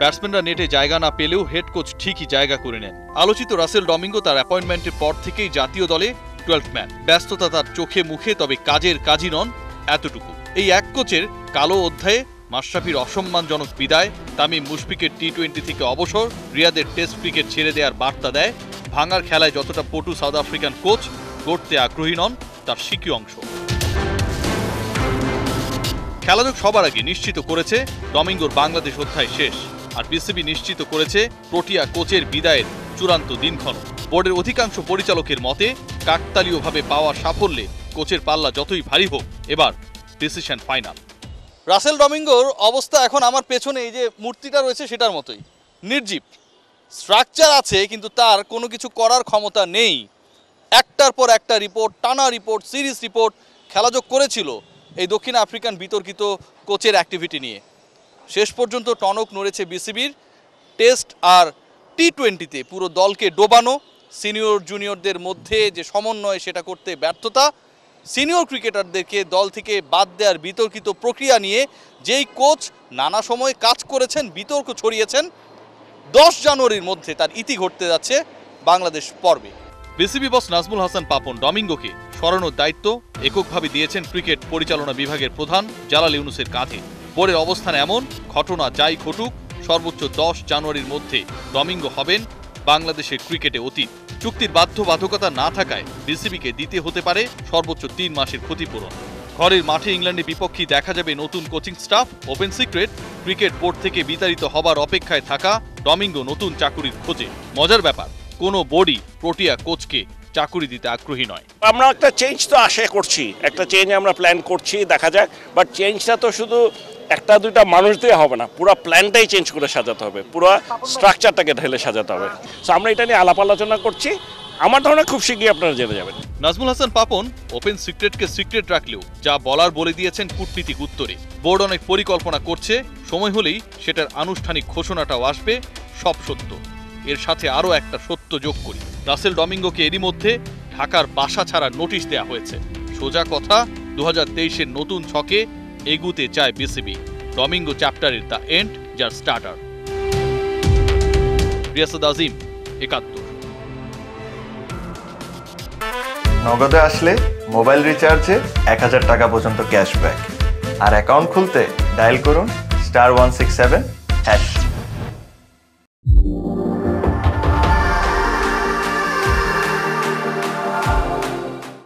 ব্যাটসম্যানরা নেটে জায়গা না পেলেও হেড কোচ ঠিকই জায়গা করে নেন। আলোচিত রাসেল ডমিঙ্গো তার অ্যাপয়েন্টমেন্টের পর থেকেই জাতীয় দলে টুয়েলভ ম্যান। ব্যস্ততা তার চোখে মুখে, তবে কাজের কাজই নন এতটুকু। এই এক কোচের কালো অধ্যায়ে মাশরাফির অসম্মানজনক বিদায়, তামিম মুশফিকের টি টোয়েন্টি থেকে অবসর, রিয়াদের টেস্ট ক্রিকেট ছেড়ে দেওয়ার বার্তা দেয়, ভাঙার খেলায় যতটা পটু সাউথ আফ্রিকান কোচ গড়তে আগ্রহী নন, তার সিকি অংশ। খেলাযোগ সবার আগে নিশ্চিত করেছে, ডমিঙ্গোর বাংলাদেশ অধ্যায় শেষ। আর বিসিবি নিশ্চিত করেছে প্রোটিয়া কোচের বিদায়ের চূড়ান্ত দিনক্ষণ। বোর্ডের অধিকাংশ পরিচালকের মতে, কাকতালীয়ভাবে পাওয়া সাফল্যে কোচের পাল্লা যতই ভারী হোক, এবার ডিসিশন ফাইনাল। রাসেল ডমিঙ্গোর অবস্থা এখন আমার পেছনে, এই যে মূর্তিটা রয়েছে সেটার মতোই। নির্জীব। স্ট্রাকচার আছে, কিন্তু তার কোনো কিছু করার ক্ষমতা নেই। একটার পর একটা রিপোর্ট, টানা রিপোর্ট, সিরিজ রিপোর্ট খেলাযোগ করেছিল এই দক্ষিণ আফ্রিকান বিতর্কিত কোচের অ্যাক্টিভিটি নিয়ে। শেষ পর্যন্ত টনক নড়েছে বিসিবির। টেস্ট আর টি টোয়েন্টিতে পুরো দলকে ডোবানো। সিনিয়র জুনিয়রদের মধ্যে যে সমন্বয়, সেটা করতে ব্যর্থতা। সিনিয়র ক্রিকেটারদেরকে দল থেকে বাদ দেওয়ার বিতর্কিত প্রক্রিয়া নিয়ে যেই কোচ নানা সময় কাজ করেছেন, বিতর্ক ছড়িয়েছেন, দশ জানুয়ারির মধ্যে তার ইতি ঘটতে যাচ্ছে বাংলাদেশ পর্বে। বিসিবি বস নাজমুল হাসান পাপন ডমিঙ্গোকে সরানোর দায়িত্ব এককভাবে দিয়েছেন ক্রিকেট পরিচালনা বিভাগের প্রধান জালাল ইউনুসের কাঁধে। বোর্ডের অবস্থান এমন, ঘটনা যাই ঘটুক, সর্বোচ্চ দশ জানুয়ারির মধ্যে ডমিঙ্গো হবেন বাংলাদেশের ক্রিকেটে অতীত। চুক্তির বাধ্যবাধকতা না থাকায় বিসিবিকে দিতে হতে পারে সর্বোচ্চ তিন মাসের ক্ষতিপূরণ। ঘরের মাঠে ইংল্যান্ডের বিপক্ষে দেখা যাবে নতুন coaching staff, open secret, cricket board থেকে বিতাড়িত হবার অপেক্ষায় থাকা ডমিঙ্গো নতুন চাকুরির খোঁজে। মজার ব্যাপার, কোনো বোর্ডই প্রোটিয়া কোচকে চাকুরি দিতে আগ্রহী নয়। আমরা একটা চেঞ্জ তো আশা করছি। একটা চেঞ্জ আমরা প্ল্যান করছি দেখা যাক। বাট চেঞ্জটা তো শুধু একটা দুইটা মানুষ দিয়ে হবে না পুরো প্ল্যানটাই চেঞ্জ করে সাজাতে হবে। পুরো স্ট্রাকচারটাকে ঢেলে সাজাতে হবে। সো আমরা এটা নিয়ে আলাপ আলোচনা করছি। আমার ধারণা খুব শীঘ্রই আপনারা জেনে যাবেন। নাজমুল হাসান পাপন ওপেন সিক্রেটকে সিক্রেট রাখলেও যা বলার বলে দিয়েছেন কূটনীতিক উত্তরে। বোর্ড অনেক পরিকল্পনা করছে সময় হলেই সেটার আনুষ্ঠানিক ঘোষণাটাও আসবে সব সত্য। এর সাথে আরও একটা সত্য যোগ করি। রাসেল ডমিঙ্গোকে এরই মধ্যে ঢাকার বাসা ছাড়ার নোটিশ দেওয়া হয়েছে। সোজা কথা দু হাজার নতুন ছকে এগুতে চায় বিসিবি। ডমিঙ্গো চ্যাপ্টারের দ্য এন্ড, যার স্টার্টার। রিয়াসুদ আজিম, একাত্তর। নগদে আসলে মোবাইল রিচার্জে এক হাজার টাকা পর্যন্ত ক্যাশব্যাক। আর অ্যাকাউন্ট খুলতে ডায়াল করুন star one six seven, hash.